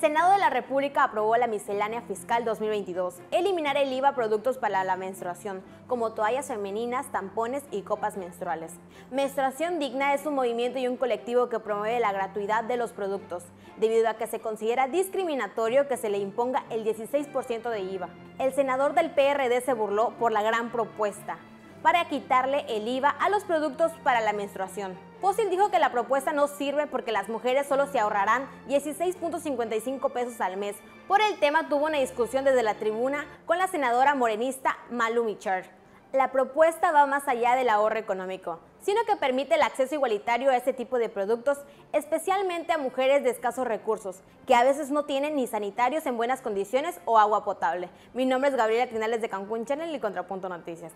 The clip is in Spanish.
Senado de la República aprobó la miscelánea fiscal 2022, eliminar el IVA productos para la menstruación, como toallas femeninas, tampones y copas menstruales. Menstruación Digna es un movimiento y un colectivo que promueve la gratuidad de los productos, debido a que se considera discriminatorio que se le imponga el 16% de IVA. El senador del PRD se burló por la gran propuesta para quitarle el IVA a los productos para la menstruación. Fósil dijo que la propuesta no sirve porque las mujeres solo se ahorrarán 16.55 pesos al mes. Por el tema tuvo una discusión desde la tribuna con la senadora morenista Malu Michar. La propuesta va más allá del ahorro económico, sino que permite el acceso igualitario a este tipo de productos, especialmente a mujeres de escasos recursos, que a veces no tienen ni sanitarios en buenas condiciones o agua potable. Mi nombre es Gabriela Tinales de Cancún Channel y Contrapunto Noticias.